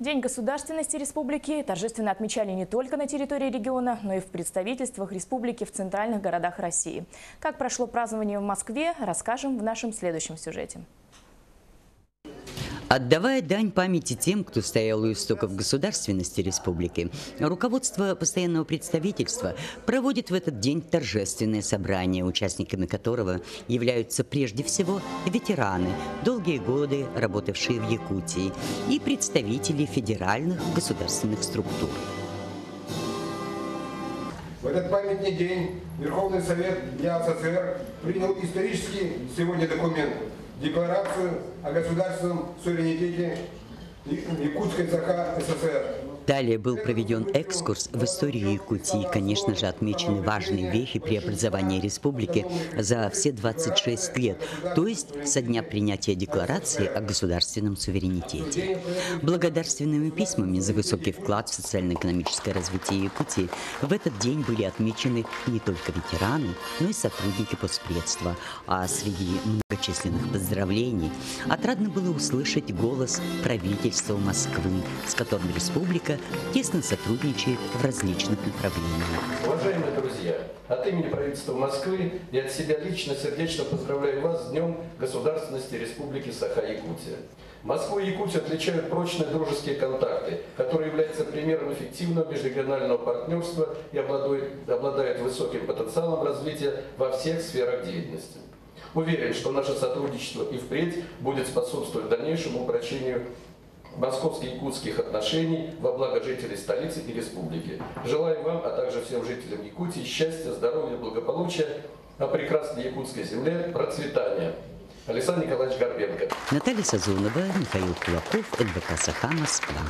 День государственности республики торжественно отмечали не только на территории региона, но и в представительствах республики в центральных городах России. Как прошло празднование в Москве, расскажем в нашем следующем сюжете. Отдавая дань памяти тем, кто стоял у истоков государственности республики, руководство постоянного представительства проводит в этот день торжественное собрание, участниками которого являются прежде всего ветераны, долгие годы работавшие в Якутии, и представители федеральных государственных структур. В этот памятный день Верховный Совет Дня СССР принял исторический сегодня документ – Декларацию о государственном суверенитете Якутской ЦК СССР Далее был проведен экскурс в историю Якутии. Конечно же, отмечены важные вехи преобразования республики за все 26 лет, то есть со дня принятия декларации о государственном суверенитете. Благодарственными письмами за высокий вклад в социально-экономическое развитие Якутии в этот день были отмечены не только ветераны, но и сотрудники постпредства. А среди многочисленных поздравлений отрадно было услышать голос правительства Москвы, с которым республика тесно сотрудничает в различных направлениях. Уважаемые друзья, от имени правительства Москвы и от себя лично сердечно поздравляю вас с Днем Государственности Республики Саха-Якутия. Москву и Якутию отличают прочные дружеские контакты, которые являются примером эффективного межрегионального партнерства и обладают, высоким потенциалом развития во всех сферах деятельности. Уверен, что наше сотрудничество и впредь будет способствовать дальнейшему упрочению московско-якутских отношений во благо жителей столицы и республики. Желаю вам, а также всем жителям Якутии счастья, здоровья, благополучия, на прекрасной якутской земле процветания. Александр Николаевич Горбенко. Наталья Сазонова, Михаил Кулаков, НВК «Саха», Москва.